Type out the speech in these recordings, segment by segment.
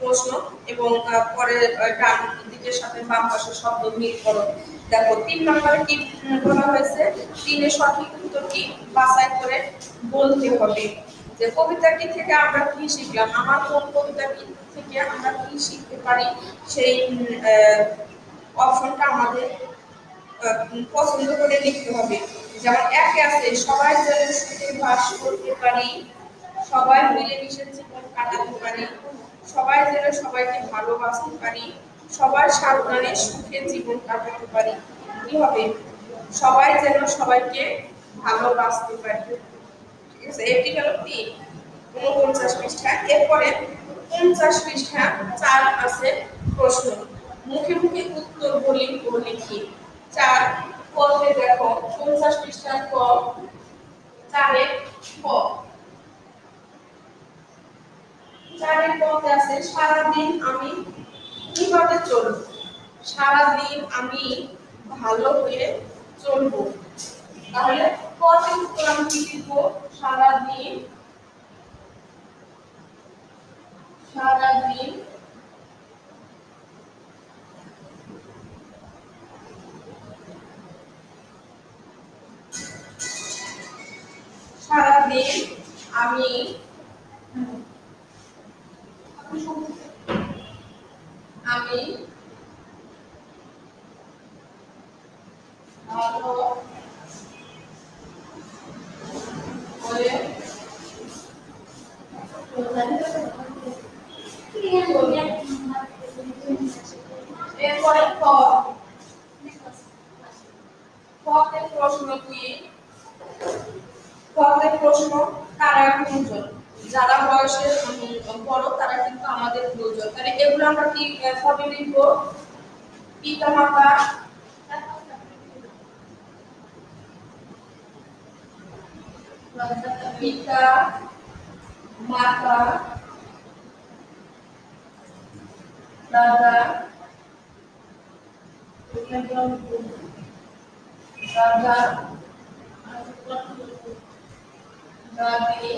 প্রশ্ন এবং পরে ডান দিকের সাথে বাম পাশে শব্দ মিল করো। দেখো, তিন নম্বরে কি বলা হয়েছে তিনের সঠিক উত্তর কি? বাছাই করে বলতে হবে। যে কবিতাটি থেকে আমরা কি শিখলাম? আমার কোন কবিতাটি থেকে আমরা কি শিখতে পারি? সেই অপশনটা আমাদের পছন্দ করে লিখতে হবে। যেমন, একে আছে, সবাই যেন সুখে বাস করতে পারি, সবাই মিলেমিশে জীবন কাটাতে পারি। সবাই যেন সবাইকে ভালোবাসতে পারি, সবার সাবধানে সুখে জীবন কাটাতে পারি। কি হবে? সবাই যেন সবাইকে ভালোবাসতে পারি। এটি উনপঞ্চাশ পৃষ্ঠা। এরপরে পৃষ্ঠা, চার আছে প্রশ্ন। মুখে মুখে উত্তর বলি ও লিখি। চার, পদে দেখো। পঞ্চাশ পৃষ্ঠার ক, চারে ক চারের পথ আছে, সারাদিন আমি কীভাবে চলব? সারাদিন আমি ভালো হয়ে চলবো? তাহলে পদে উত্তর আমি কি লিখব? সারাদিন আমি ভালো করে এরপরে খ খতে প্রশ্ন কি খতে প্রশ্ন কারা গুণজন যারা বয়সে বড়, তারা কিন্তু আমাদের গুণজন তাহলে এগুলো আমরা কি কবে লিখব? পিতা মাতা পিতা, মাতা, দাদা দাদা, দাদি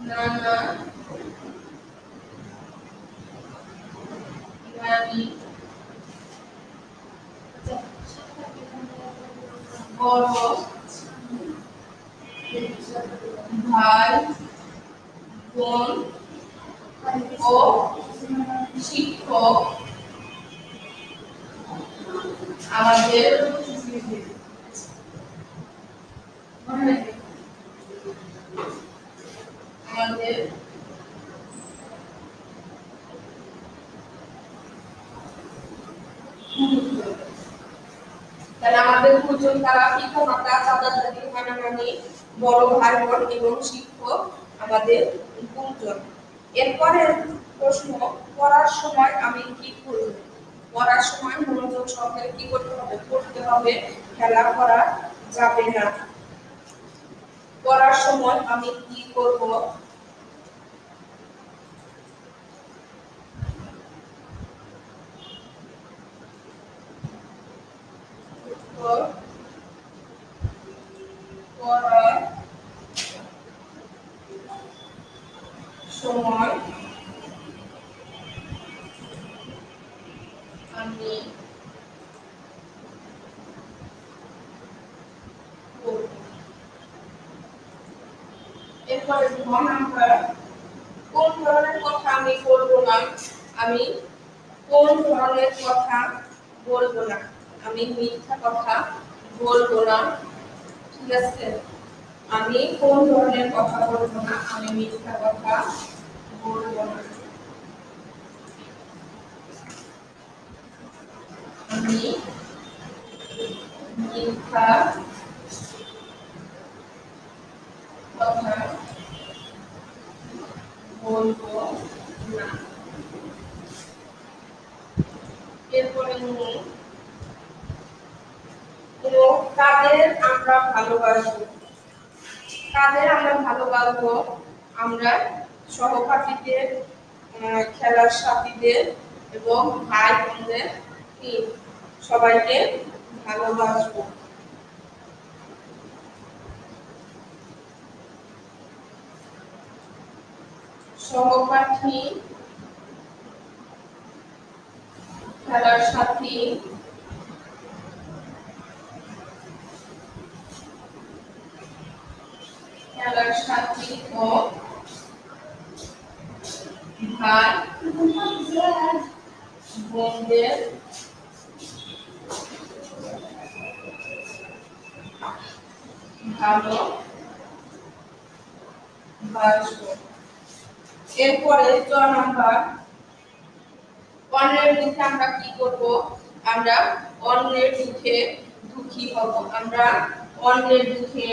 নানা নানি বড় ভাই বোন ও শিক্ষক আমাদের আমাদের তাহলে আমাদের গুরুজন তারা পিতা মাতা দাদা দাদি বড় ভাই বোন এবং শিক্ষক আমাদের গুরুজন এরপরে প্রশ্ন, পড়ার সময় আমি কি করব? পড়ার সময় মনোযোগ সহকারে কি করতে হবে? পড়তে হবে, খেলা করা যাবে না। পড়ার সময় আমি কি করব? পড়ার সময় আমি এরপরে গ নাম্বার কোন ধরনের কথা আমি বলব না? আমি কোন ধরনের কথা বলব না? আমি মিথ্যা কথা বলব না। ঠিক আছে? আমি কোন ধরনের কথা বলব না? আমি মিথ্যা কথা বলব না ও কাদের আমরা ভালোবাসবো? কাদের আমরা ভালোবাসবো? আমরা সহপাঠীদের খেলার সাথীদের এবং ভাই বোনদের সবাইকে ভালোবাসবো। সহপাঠী খেলার সাথী খেলার সাথী ও ভাই বোনদের ভালো বাসবো এরপরে চ নাম্বার, অন্যের দুঃখে আমরা কি করব? আমরা অন্যের দুঃখে দুঃখী হব। আমরা অন্যের দুঃখে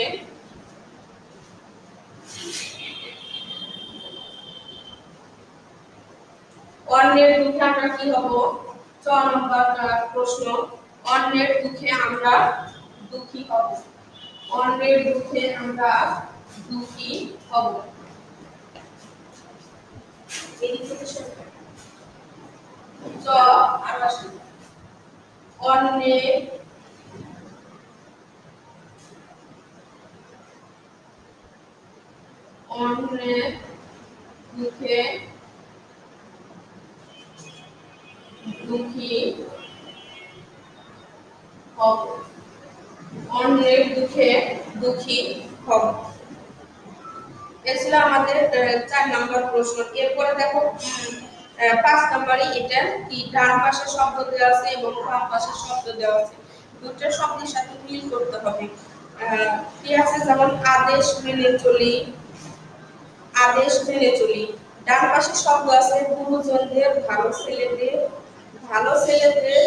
অন্যের দুঃখে আমরা কি হব? চ নম্বর প্রশ্ন, অন্যের দুঃখে আমরা দুঃখী হব। অন্যের দুঃখে আমরা দুঃখী হব অন্যের অন্যের দুঃখে দুঃখী হব অন্যের দুঃখে দুঃখী হব। এ আমাদের চার নম্বর প্রশ্ন। এরপরে দেখো পাঁচ নম্বরে এটা কি? ডান পাশে শব্দ দেওয়া আছে এবং বাম পাশে শব্দ দেওয়া আছে। দুটো শব্দের সাথে মিল করতে হবে। কি আছে? যেমন আদেশ মেনে চলি, আদেশ মেনে চলি। ডান পাশে শব্দ আছে, গুরুজনদের ভালো ছেলেদের ভালো ছেলেদের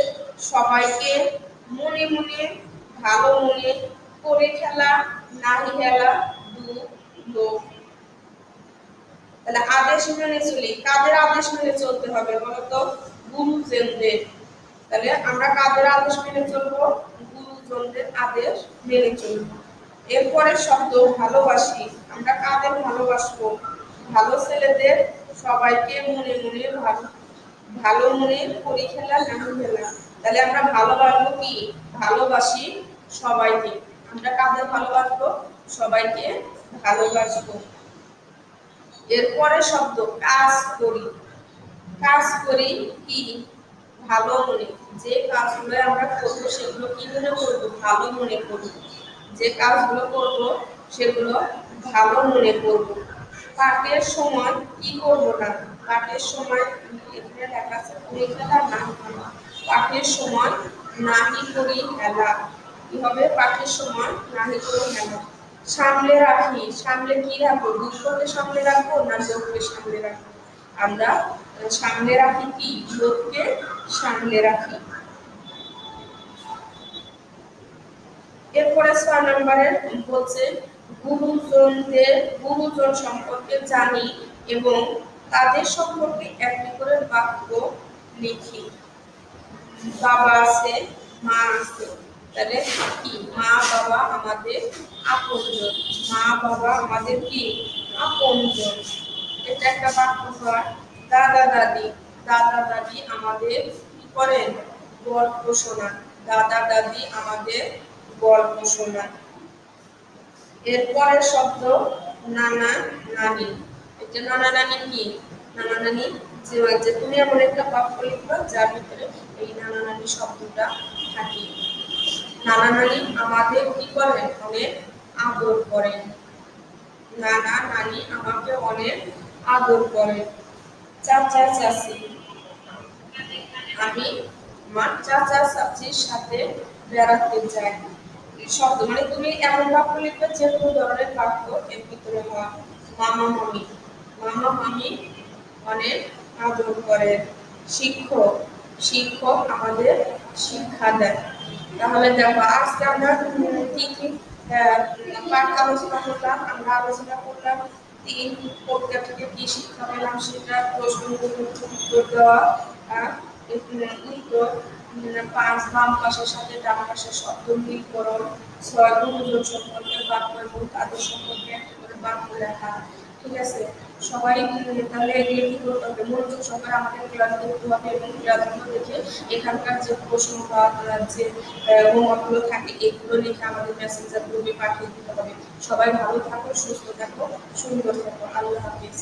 সবাইকে মনে মনে ভালো মনে করে খেলা, নাহি খেলা, দু লোক তাহলে আদেশ মেনে চলি। কাদের আদেশ মেনে চলতে হবে বলতো? গুরুজনদের। তাহলে আমরা কাদের আদেশ মেনে চলবো? গুরুজনদের আদেশ মেনে চলবো। এরপরে শব্দ, ভালোবাসি। আমরা কাদের ভালোবাসবো? ভালো ছেলেদের সবাইকে মনে মনে ভালো ভালো মনে খেলা, নাহি খেলা। তাহলে আমরা ভালোবাসবো কি? ভালোবাসি সবাইকে। আমরা কাদের ভালোবাসবো? সবাইকে ভালোবাসবো। এরপরে শব্দ, কাজ করি। কাজ করি কি? ভালো মনে। যে কাজগুলো আমরা করব, সেগুলো কি মনে করব? ভালো মনে করব। যে কাজগুলো করব, সেগুলো ভালো মনে করব। পাঠের সময় কি করব না? পাঠের সময় এখানে লেখা আছে খেলা না সময় নাহি করি খেলা। কি হবে? পাঠের সময় নাহি করি খেলা সামলে রাখি, সামলে কি রাখব? দুঃখকে সামলে রাখব না লোককে সামলে রাখব? আমরা সামলে রাখি কি? লোককে সামলে রাখি। এরপরে ছয় নম্বরে বলছে, গুরুজনদের, গুরুজন সম্পর্কে জানি এবং তাদের সম্পর্কে একটি করে বাক্য লিখি। বাবা আছে, মা আছে। তাহলে কি? মা, বাবা আমাদের আপনজন। মা, বাবা আমাদের কি? আপনজন। এটা একটা বাক্য হয়। দাদা, দাদি। দাদা, দাদি আমাদের করেন? গল্প শোনান দাদা, দাদি আমাদের গল্প শোনা এরপরের শব্দ নানা নানি। এটা নানা নানি কি? নানা নানি যে তুমি এমন একটা বাক্য লিখবা যার ভিতরে এই নানা নানি শব্দটা থাকে। নানা নানি আমাদের কি করেন অনেক আদর করেন। নানা আমাকে অনেক আদর করেন। চাচা আমি আমার চাচা, চাচির সাথে বেড়াতে যাই। মানে তুমি এমন বাক্য লিখবে যে কোনো ধরনের বাক্য এর ভিতরে হয়। মামা, মামি। মামা, মামি অনেক আদর করে শিক্ষক শিক্ষক আমাদের শিক্ষা দেয়। তাহলে দেখো, আজকে আমরা কি কি পাঠ আলোচনা করলাম, আমরা আলোচনা করলাম তিন কবিতা থেকে কি শিক্ষা পেলাম সেটা প্রশ্ন উত্তর পাঁচ বাম পাশের সাথে ডান পাশের শব্দ মিলকরণ ছয় গুণজন সম্পর্কে বাক্য এবং তাদের সম্পর্কে একটা করে বাক্য লেখা। ঠিক আছে? সবাই তাহলে এগুলো কি করতে হবে? মনোযোগ সবার আমাদের ক্লাস দেখতে হবে এবং ক্লাসগুলো দেখে এখানকার যে প্রশ্ন বা যে হোমওয়ার্কগুলো থাকে, এগুলো লিখে আমাদের মেসেঞ্জার গ্রুপে পাঠিয়ে দিতে হবে। সবাই ভালো থাকো, সুস্থ থাকো, সুন্দর থাকো। আল্লাহ হাফিজ।